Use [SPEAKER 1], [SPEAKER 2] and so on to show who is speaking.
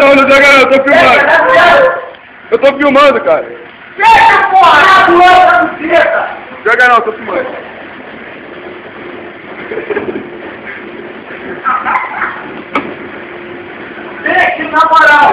[SPEAKER 1] Não, não, cara, eu tô filmando. Eu tô filmando, cara.
[SPEAKER 2] Fecha, porra! Joga
[SPEAKER 1] não, eu tô filmando. namorar.